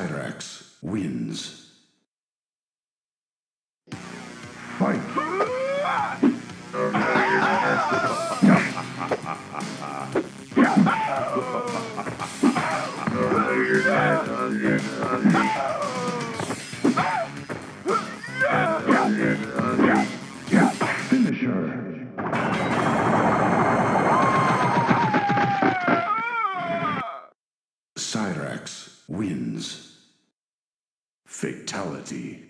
Cyrax wins. Fight! Cyrax wins. Fatality.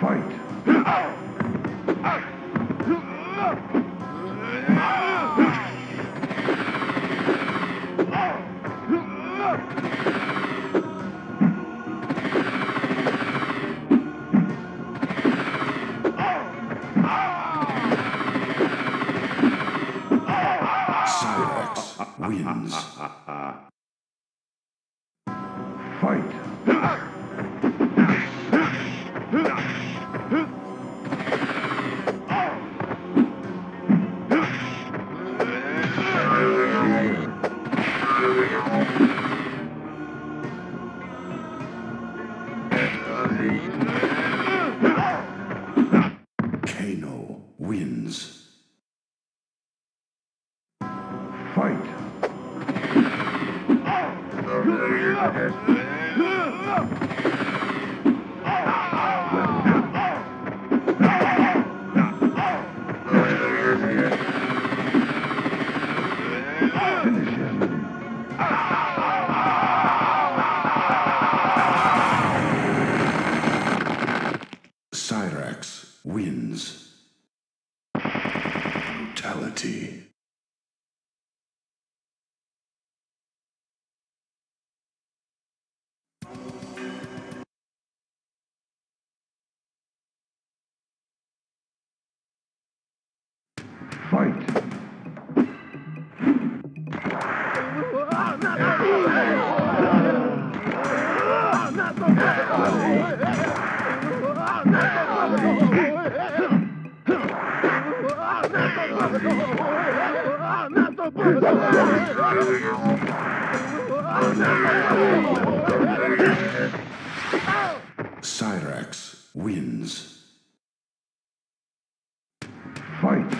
Fight! Cyrax wins. Fight!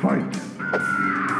Fight!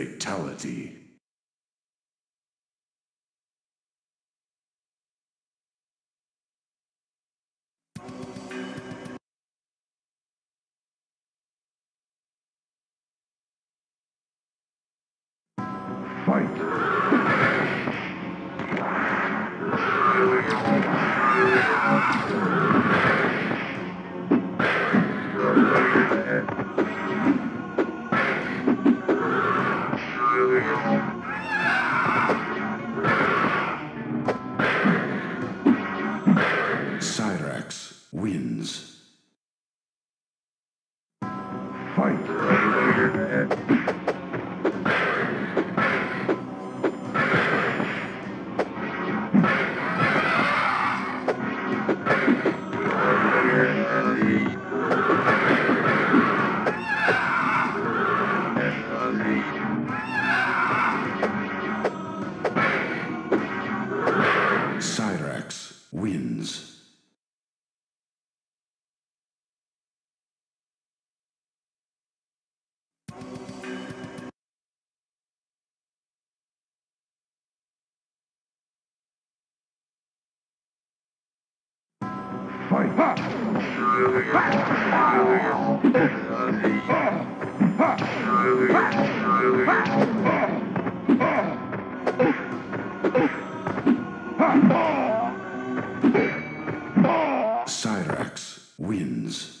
Fatality. Cyrax wins.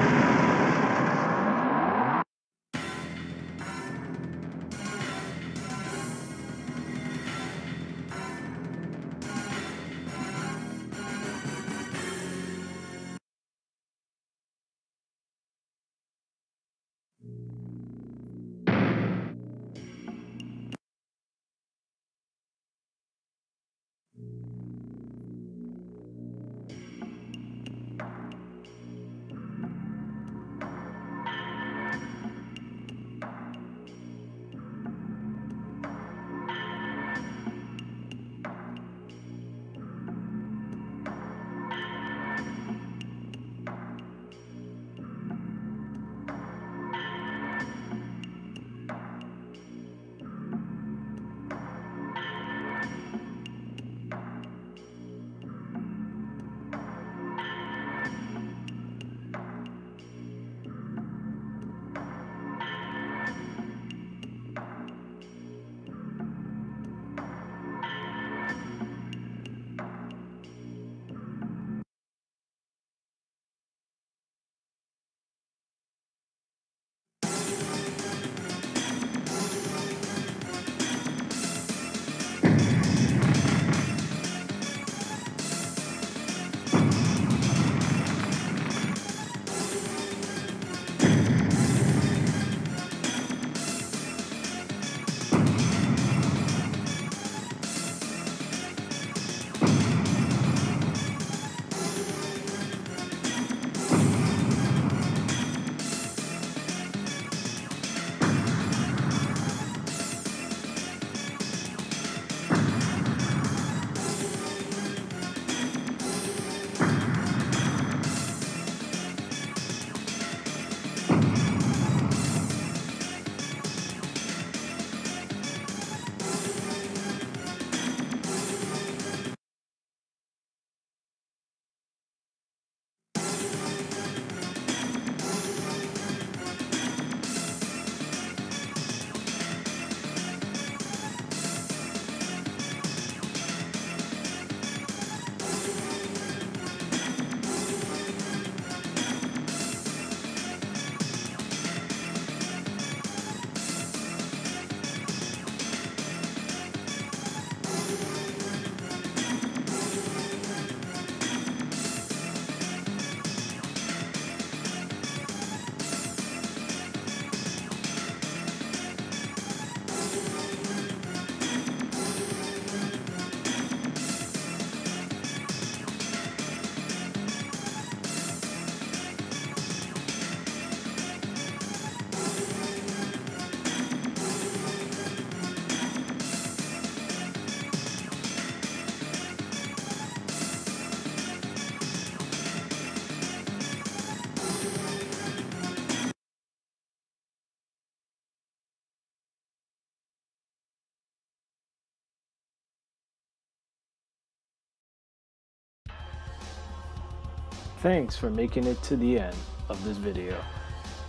Thanks for making it to the end of this video.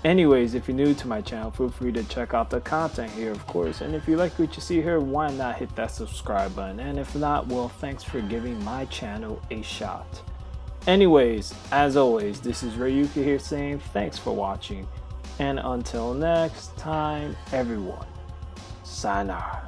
Anyways, if you're new to my channel, feel free to check out the content here, of course. And if you like what you see here, why not hit that subscribe button? And if not, well, thanks for giving my channel a shot. Anyways, as always, this is Rayuka here saying thanks for watching. And until next time, everyone, sayonara.